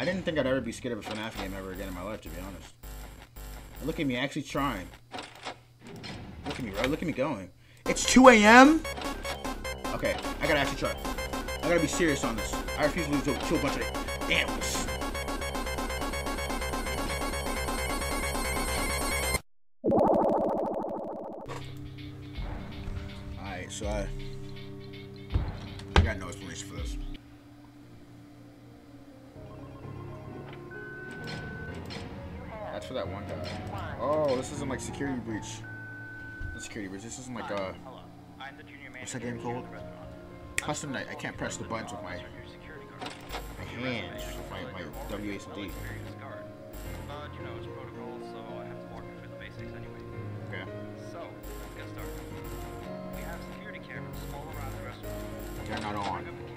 I didn't think I'd ever be scared of a FNAF game ever again in my life, to be honest. Look at me actually trying. Look at me, bro. Look at me going. It's 2 a.m.? Okay, I gotta actually try. I gotta be serious on this. I refuse to lose to, to a bunch of animals. Alright, so I... I got no explanation for this. This isn't like security breach. The security breach. This isn't like uh. The junior What's that game called? Custom night. I can't press the buttons with my I'm your security guard. my hands, with my my W A S and D. Experienced guard. But you know, it's protocol, so I have to walk you through the basics anyway. Okay. So, let's get started. We have security cameras all around the restaurant. They're not on. Bring up the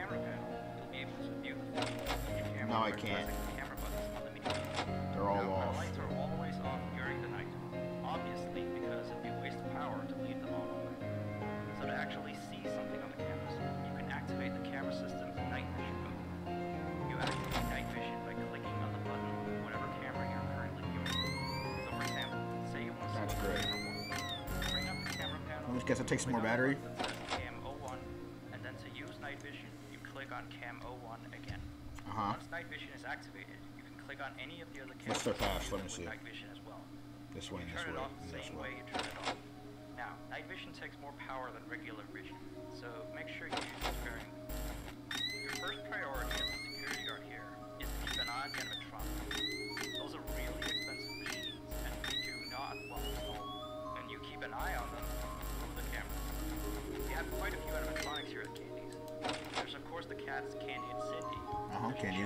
camera panel. I guess it takes more click on the battery. button that says Cam 01, and then to use night vision, you click on Cam 01 again. Uh huh. Once night vision is activated, you can click on any of the other What's cameras their path? Let me see. night vision as well. This way this way. it off and the this way. way you turn it on. Now, night vision takes more power than regular vision, so make sure you use it sparingly. Your first priority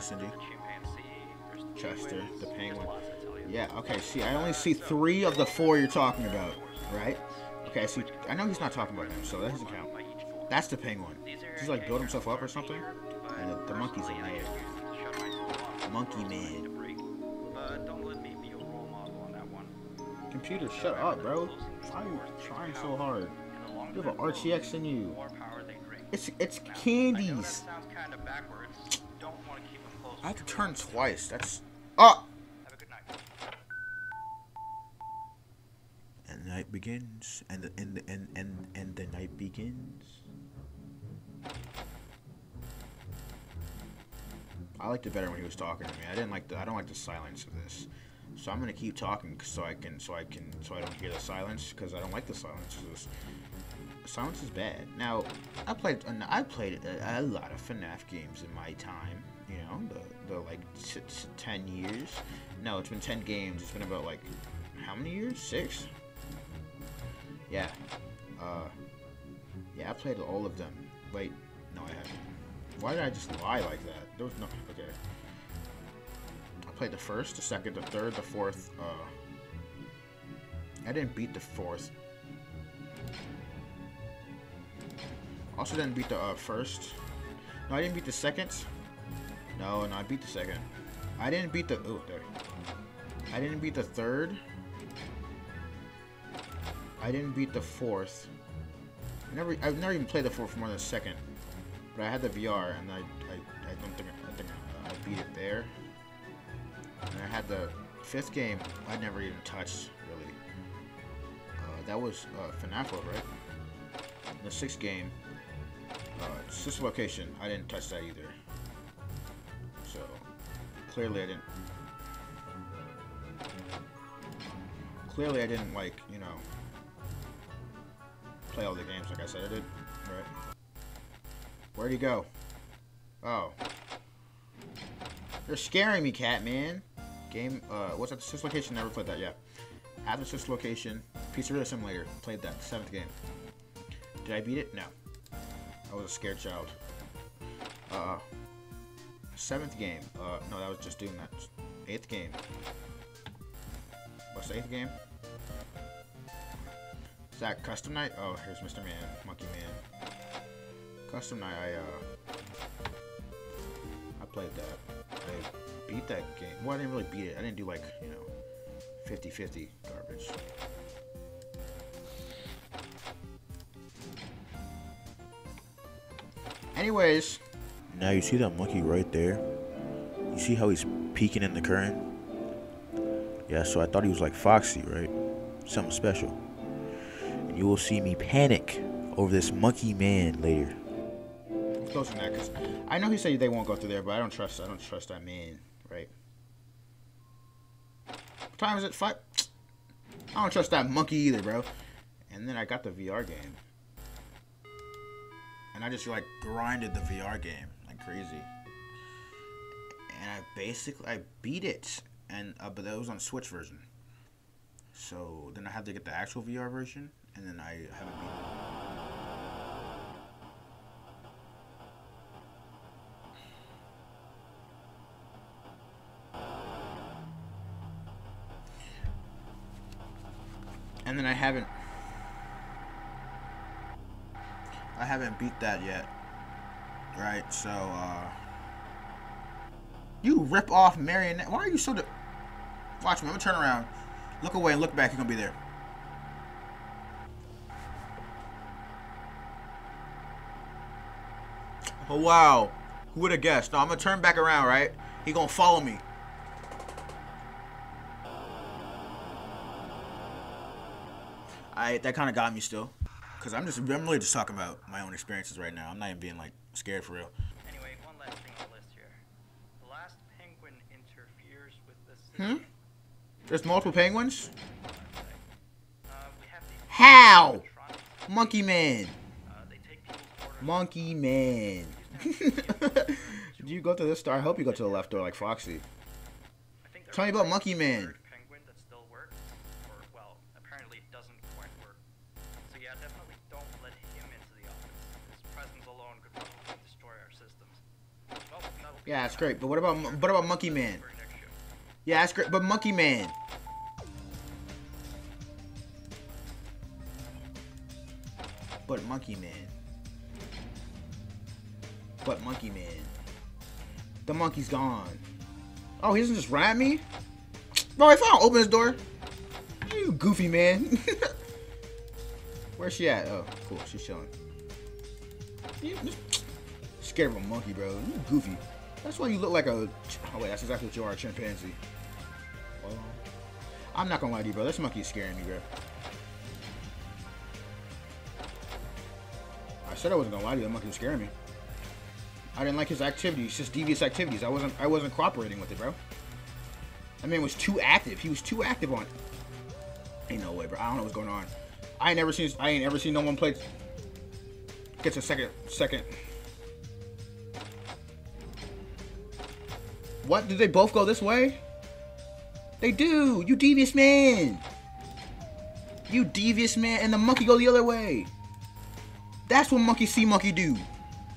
Cindy. The chimpanzee. There's the Chester, the penguin. lots to tell you. Yeah. Okay. See, I only see three of the four you're talking about, right? Okay. I see. I know he's not talking about him, so that doesn't count. By each floor. That's the penguin. He's like build himself up or something. And the- the monkey's a personally, I man. just use them to shut myself off Monkey man. debris. But don't let me be your role model on that one. Computer, shut up, bro. Why are you trying so hard? You have an RTX in you. the more power they drain. It's it's Now, I know that candies. I have to turn twice. That's oh. Have a good night. And the night begins, and the and the, and and and the night begins. I liked it better when he was talking to me. I didn't like the I don't like the silence of this. So I'm gonna keep talking so I can so I can so I don't hear the silence because I don't like the silence. of this. Silence is bad. Now I played I played a, a lot of FNAF games in my time. You know the the like t- t- ten years. No, it's been ten games. It's been about like how many years? Six. Yeah. Uh, yeah, I played all of them. Wait, no, I haven't. Why did I just lie like that? There was no. Okay. I played the first, the second, the third, the fourth. Uh, I didn't beat the fourth. Also didn't beat the uh, first. No, I didn't beat the second. No, no, I beat the second. I didn't beat the. Oh, there. I didn't beat the third. I didn't beat the fourth. I never, I've never even played the fourth more than a second. But I had the VR, and I, I, I don't think, I think I beat it there. And I had the fifth game. I never even touched really. Uh, that was uh, right? The sixth game, uh, Sister Location. I didn't touch that either. Clearly, I didn't. Clearly, I didn't like you know play all the games like I said I did. Right. Where'd he go? Oh. You're scaring me, cat man. Game, uh, what's that? Sister Location, never played that, yeah. After Sister Location, Pizzeria Simulator, played that, seventh game. Did I beat it? No. I was a scared child. Uh, seventh game, uh, no, that was just doing that. Eighth game. What's the eighth game? Is that Custom Night? Oh, here's Mr. Man, Monkey Man. Custom Night, I, uh, I played that. I beat that game. Well, I didn't really beat it. I didn't do, like, you know, 50-50 garbage. Anyways. Now, you see that monkey right there? You see how he's peeking in the current? Yeah, so I thought he was like Foxy, right? Something special. And you will see me panic over this monkey man later. That, cause I know he said they won't go through there, but I don't trust. I don't trust that man, right? What time is it? Five. I don't trust that monkey either, bro. And then I got the VR game, and I just like grinded the VR game crazy and I basically I beat it, and uh, but that was on Switch version. So then I had to get the actual VR version, and then I haven't beat it. And then I haven't I haven't beat that yet. Right, so uh you rip off marionette. Why are you so... Watch me. I'm to turn around. Look away and look back. You're to be there. Oh, wow. Who would have guessed? No, I'm to turn back around, right? He to follow me. I that kind of got me still. Because I'm just, I'm really just talking about my own experiences right now. I'm not even being, like, scared for real. Hmm? There's multiple penguins? How? Monkey Man. Monkey Man. Did you go to this door? I hope you go to the left door like Foxy. Tell me about Monkey Man. Yeah, that's great. But what about what about Monkey Man? Yeah, that's great. But Monkey Man. But Monkey Man. But Monkey Man. The monkey's gone. Oh, he doesn't just run at me? Bro, if I don't open his door. You goofy man. Where's she at? Oh, cool. She's chilling. Scared of a monkey, bro. You goofy. That's why you look like a... Oh, wait. That's exactly what you are, a chimpanzee. I'm not gonna lie to you, bro. This monkey is scaring me, bro. I said I wasn't gonna lie to you. That monkey was scaring me. I didn't like his activities, just devious activities. I wasn't, I wasn't cooperating with it, bro. That man was too active. He was too active on. Ain't no way, bro. I don't know what's going on. I ain't never seen, I ain't ever seen no one play. Gets a second, second. What? Did they both go this way? They do! You devious man! You devious man, and the monkey go the other way. That's what monkey see monkey do.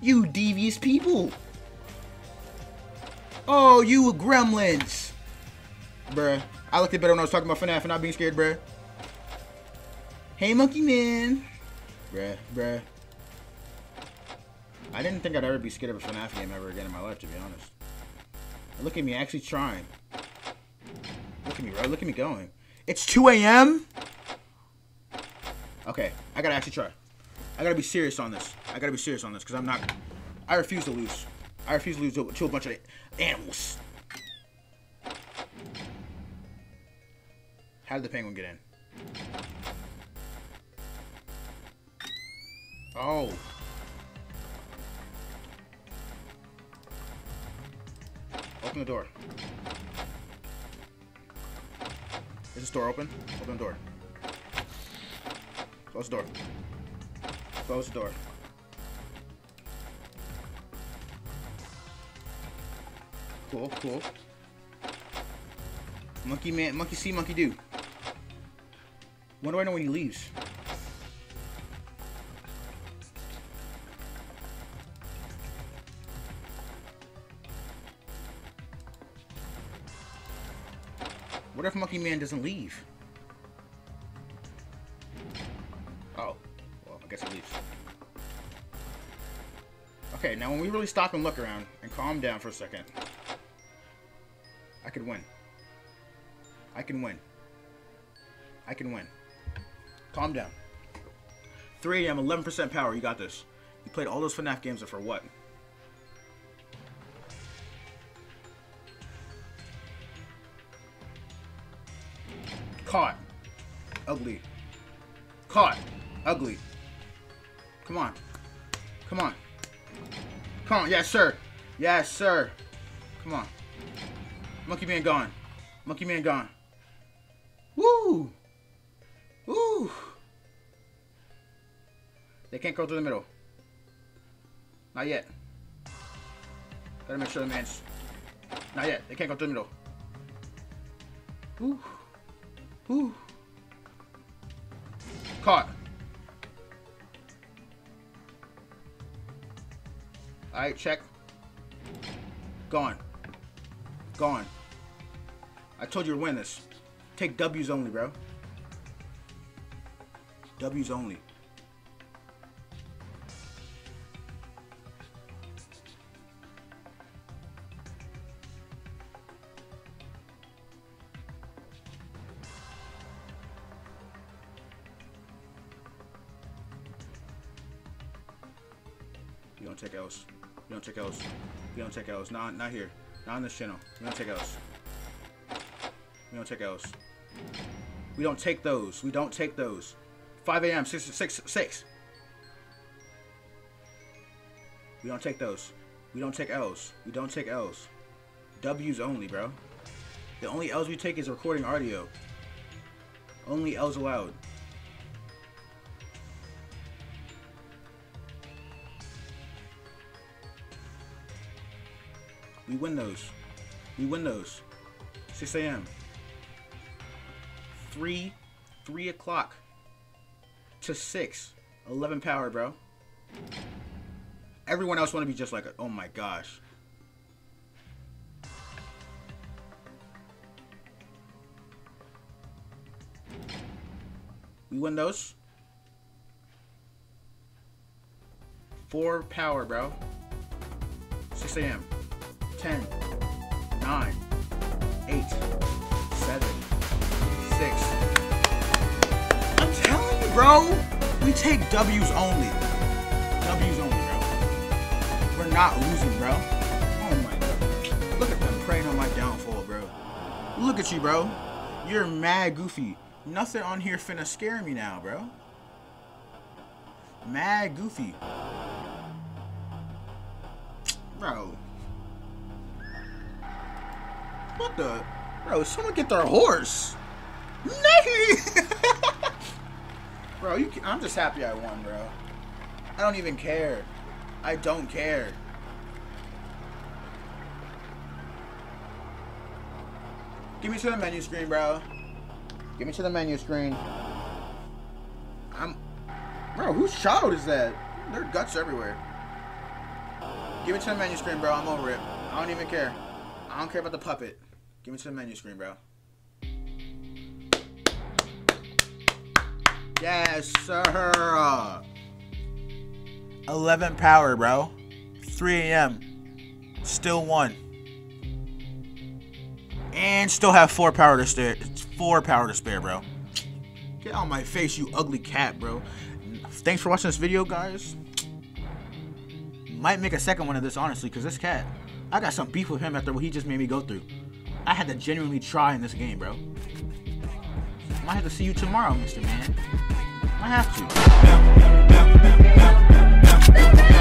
You devious people. Oh, you gremlins. Bruh. I looked it better when I was talking about FNAF and not being scared, bruh. Hey, monkey man. Bruh, bruh. I didn't think I'd ever be scared of a FNAF game ever again in my life, to be honest. Look at me actually trying. Look at me, bro. Look at me going. It's 2 a.m.? Okay, I gotta actually try. I gotta be serious on this. I gotta be serious on this, because I'm not... I refuse to lose. I refuse to lose to, to a bunch of animals. How did the penguin get in? Oh. Open the door. Is this door open? Open the door. Close the door. Close the door. Cool, cool. Monkey man, monkey see, monkey do. When do I know when he leaves? Monkey Man doesn't leave? Oh. Well, I guess he leaves. Okay, now when we really stop and look around and calm down for a second, I could win. I can win. I can win. Calm down. 3 a.m., 11% power. You got this. You played all those FNAF games for what? Caught. Ugly. Caught. Ugly. Come on. Come on. Come on. Yes, sir. Yes, sir. Come on. Monkey man gone. Monkey man gone. Woo! Woo! They can't go through the middle. Not yet. Gotta make sure the man's... Not yet. They can't go through the middle. Woo. Woo. Caught. Alright, check. Gone. Gone. I told you to win this. Take W's only, bro. W's only. Take L's. We don't take L's. We don't take L's. Not, not here. Not on this channel. We don't take L's. We don't take L's. We don't take those. We don't take those. 5 a.m. 6, 6, 6. We don't take those. We don't take L's. We don't take L's. W's only, bro. The only L's we take is recording audio. Only L's allowed. Win those. We win those. 6 a.m. 3, 3 o'clock to 6. 11 power, bro. Everyone else want to be just like, oh my gosh. We win those. 4 power, bro. 6 a.m. 10, 9, 8, 7, 6. I'm telling you, bro. We take W's only. W's only, bro. We're not losing, bro. Oh my god. Look at them praying on my downfall, bro. Look at you, bro. You're mad goofy. Nothing on here finna scare me now, bro. Mad goofy. Bro. What the? Bro, someone get their horse. Nay! bro, you I'm just happy I won, bro. I don't even care. I don't care. Give me to the menu screen, bro. Give me to the menu screen. I'm... Bro, whose child is that? There are guts everywhere. Give me to the menu screen, bro. I'm over it. I don't even care. I don't care about the puppet. Give me to the menu screen, bro. Yes, sir. 11 power, bro. 3 a.m. Still one. And still have four power to spare. Four power to spare, bro. Get out my face, you ugly cat, bro. Thanks for watching this video, guys. Might make a second one of this, honestly, because this cat, I got some beef with him after what he just made me go through. I had to genuinely try in this game, bro. Might have to see you tomorrow, Mr. Man. Might have to.